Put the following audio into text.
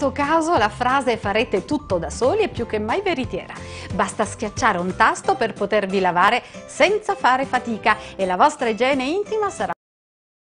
questo caso la frase farete tutto da soli è più che mai veritiera. Basta schiacciare un tasto per potervi lavare senza fare fatica e la vostra igiene intima sarà